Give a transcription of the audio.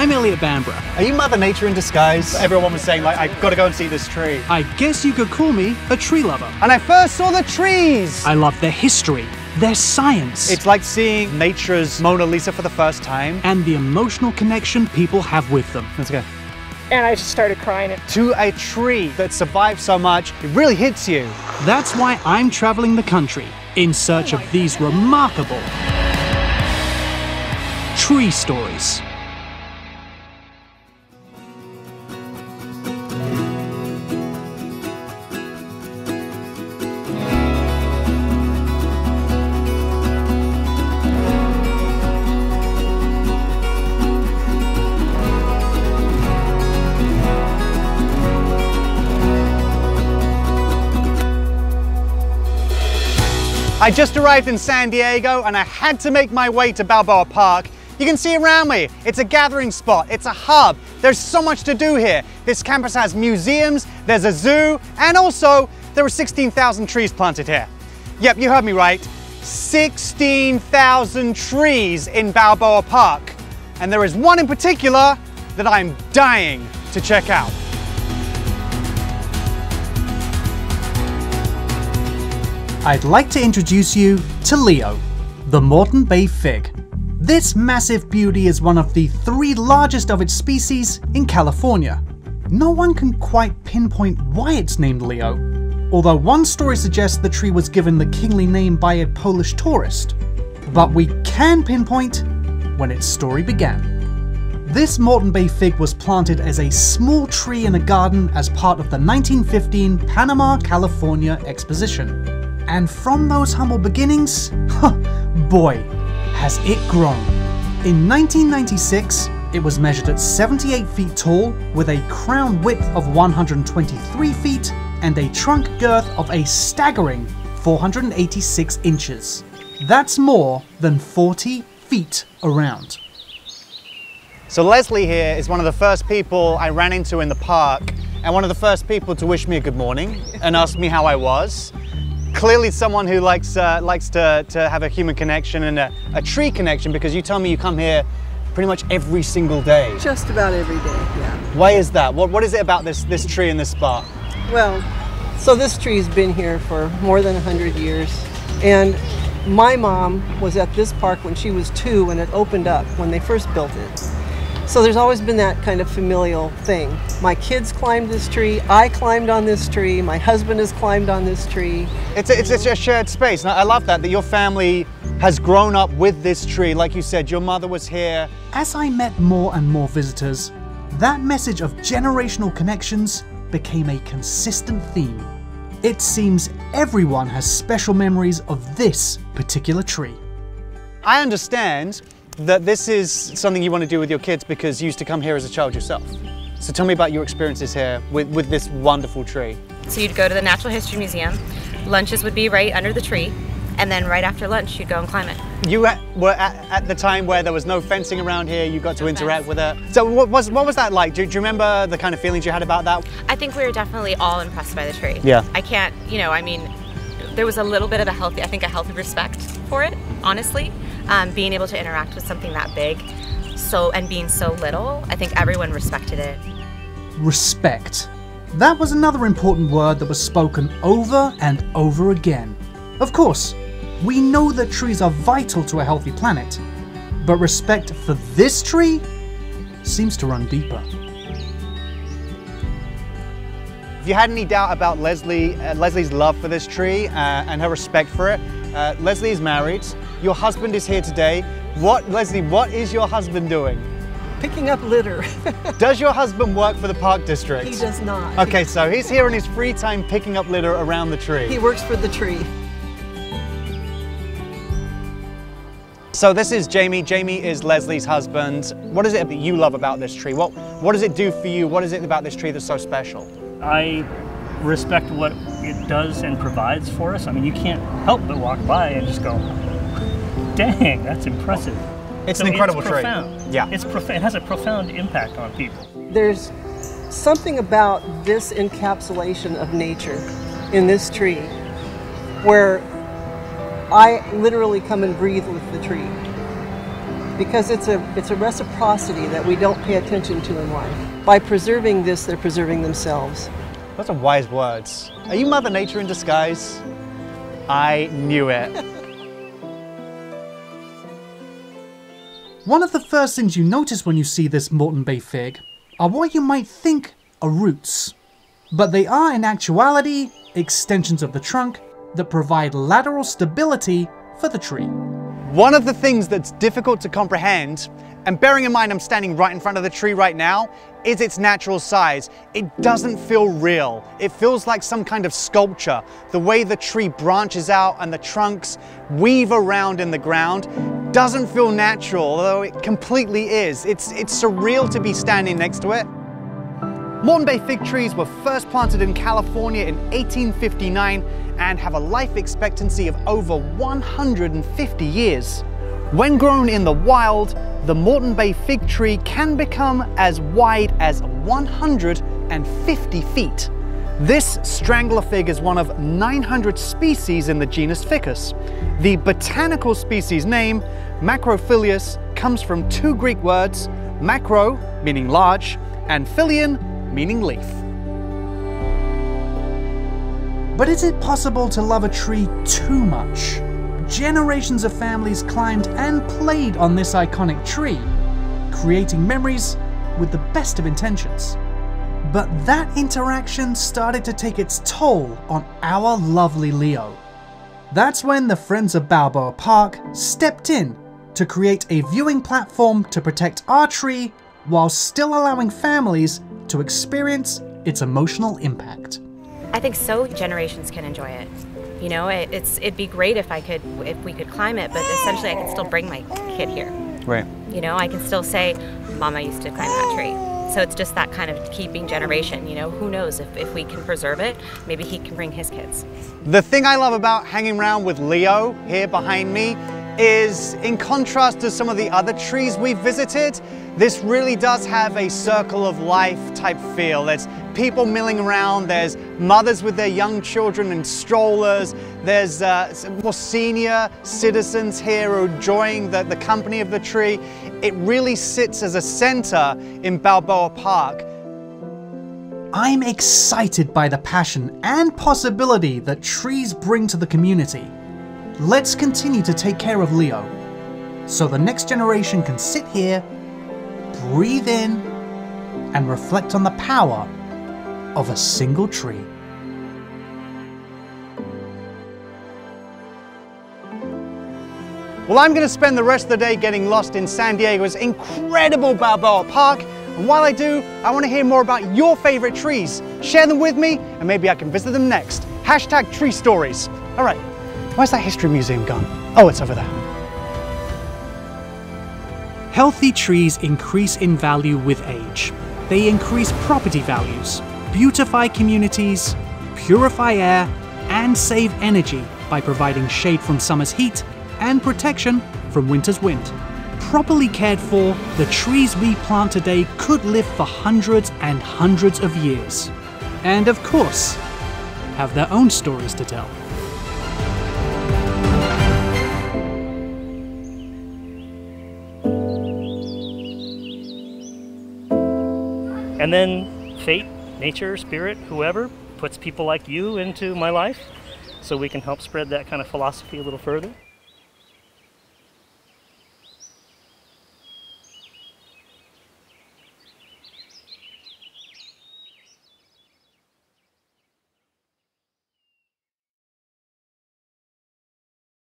I'm Elliott Bambrough. Are you Mother Nature in disguise? Everyone was saying, like, I've got to go and see this tree. I guess you could call me a tree lover. And I first saw the trees! I love their history, their science. It's like seeing nature's Mona Lisa for the first time. And the emotional connection people have with them. Let's go. And I just started crying. To a tree that survived so much, it really hits you. That's why I'm traveling the country in search of these remarkable tree stories. I just arrived in San Diego and I had to make my way to Balboa Park. You can see around me, it's a gathering spot, it's a hub. There's so much to do here. This campus has museums, there's a zoo, and also there are 16,000 trees planted here. Yep, you heard me right. 16,000 trees in Balboa Park. And there is one in particular that I'm dying to check out. I'd like to introduce you to Leo, the Moreton Bay fig. This massive beauty is one of the three largest of its species in California. No one can quite pinpoint why it's named Leo, although one story suggests the tree was given the kingly name by a Polish tourist. But we can pinpoint when its story began. This Moreton Bay fig was planted as a small tree in a garden as part of the 1915 Panama, California exposition. And from those humble beginnings, boy, has it grown. In 1996, it was measured at 78 feet tall with a crown width of 123 feet and a trunk girth of a staggering 486 inches. That's more than 40 feet around. So Leslie here is one of the first people I ran into in the park and one of the first people to wish me a good morning and ask me how I was clearly someone who likes uh, likes to, to have a human connection and a, a, tree connection because you tell me you come here pretty much every single day. Just about every day, yeah. Why is that? What, what is it about this, this tree and this spot? Well, so this tree's been here for more than 100 years. And my mom was at this park when she was two when it opened up, when they first built it. So there's always been that kind of familial thing. My kids climbed this tree, I climbed on this tree, my husband has climbed on this tree. It's a, it's, it's a shared space. And I love that, that your family has grown up with this tree. Like you said, your mother was here. As I met more and more visitors, that message of generational connections became a consistent theme. It seems everyone has special memories of this particular tree. I understand that this is something you want to do with your kids because you used to come here as a child yourself. So tell me about your experiences here with, with this wonderful tree. So you'd go to the Natural History Museum, lunches would be right under the tree, and then right after lunch you'd go and climb it. You were at, at the time where there was no fencing around here, you got to interact fence. with it. So what was, what was that like? Do, do, you remember the kind of feelings you had about that? I think we were definitely all impressed by the tree. Yeah. I can't, you know, I mean, there was a little bit of a healthy, I think a healthy respect for it, honestly um, being able to interact with something that big so and being so little i think everyone respected it. Respect. That was another important word that was spoken over and over again. Of course we know that trees are vital to a healthy planet but respect for this tree seems to run deeper. If you had any doubt about Leslie, uh, Leslie's love for this tree uh, and her respect for it, uh, Leslie is married. Your husband is here today. What, Leslie, what is your husband doing? Picking up litter. does your husband work for the park district? He does not. Okay, so he's here in his free time picking up litter around the tree. He works for the tree. So this is Jamie. Jamie is Leslie's husband. What is it that you love about this tree? What, what does it do for you? What is it about this tree that's so special? I respect what it does and provides for us. I mean, you can't help but walk by and just go, Dang, that's impressive. It's so an incredible it's profound. tree. Yeah. It's prof- it has a profound impact on people. There's something about this encapsulation of nature in this tree where I literally come and breathe with the tree. because it's a it's a reciprocity that we don't pay attention to in life. By preserving this, they're preserving themselves. Those are wise words. Are you Mother Nature in disguise? I knew it. One of the first things you notice when you see this Moreton Bay fig are what you might think are roots. But they are in actuality extensions of the trunk that provide lateral stability for the tree. One of the things that's difficult to comprehend, and bearing in mind I'm standing right in front of the tree right now, is its natural size. It doesn't feel real. It feels like some kind of sculpture. The way the tree branches out and the trunks weave around in the ground doesn't feel natural, although it completely is. It's, it's surreal to be standing next to it. Moreton Bay fig trees were first planted in California in 1859 and have a life expectancy of over 150 years. When grown in the wild, the Moreton Bay fig tree can become as wide as 150 feet. This strangler fig is one of 900 species in the genus Ficus. The botanical species name, Macrophyllus, comes from two Greek words, macro, meaning large, and phyllion, meaning leaf. But is it possible to love a tree too much? Generations of families climbed and played on this iconic tree, creating memories with the best of intentions. But that interaction started to take its toll on our lovely Leo. That's when the Friends of Balboa Park stepped in to create a viewing platform to protect our tree while still allowing families to experience its emotional impact. I think so generations can enjoy it. You know, it, it's it'd be great if I could if we could climb it, but essentially I can still bring my kid here. Right. You know, I can still say, Mama used to climb that tree. So it's just that kind of keeping generation, you know, who knows if, if we can preserve it, maybe he can bring his kids. The thing I love about hanging around with Leo here behind me is in contrast to some of the other trees we've visited, this really does have a circle of life type feel. There's people milling around, there's mothers with their young children in strollers, there's uh, more senior citizens here enjoying the, the company of the tree. It really sits as a center in Balboa Park. I'm excited by the passion and possibility that trees bring to the community. Let's continue to take care of Leo so the next generation can sit here, breathe in, and reflect on the power of a single tree. Well, I'm going to spend the rest of the day getting lost in San Diego's incredible Balboa Park. And while I do, I want to hear more about your favorite trees. Share them with me, and maybe I can visit them next. Hashtag tree stories. All right, where's that history museum gone? Oh, it's over there. Healthy trees increase in value with age. They increase property values, beautify communities, purify air, and save energy by providing shade from summer's heat and protection from winter's wind. Properly cared for, the trees we plant today could live for hundreds and hundreds of years. And of course, have their own stories to tell. And then nature, spirit, whoever puts people like you into my life so we can help spread that kind of philosophy a little further.